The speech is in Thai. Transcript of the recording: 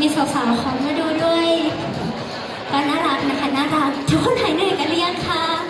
มีสาวๆคอยมาดูด้วยก็น่ารักนะคะน่ารักทุกคนหายเหนื่อยกันเรียังคะ